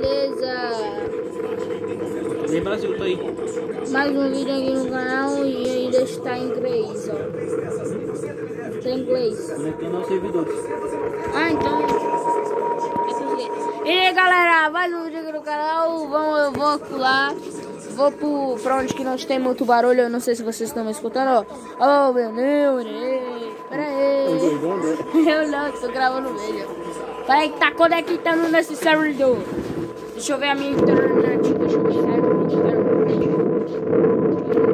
beleza? Aí, Brasil, tô aí. Mais um vídeo aqui no canal e ainda está em inglês, ó. Está em inglês. Conectando aos servidores. Ah, então. E aí, galera, mais um vídeo aqui no canal. Vamos, eu vou lá. Vou pro, pra onde que não tem muito barulho. Eu não sei se vocês estão me escutando, ó. Oh, meu Deus, pera aí. Eu não, tô gravando vídeo. Peraí que tá conectando nesse servidor. Deixa eu ver a minha internet. Deixa eu ver a minha internet.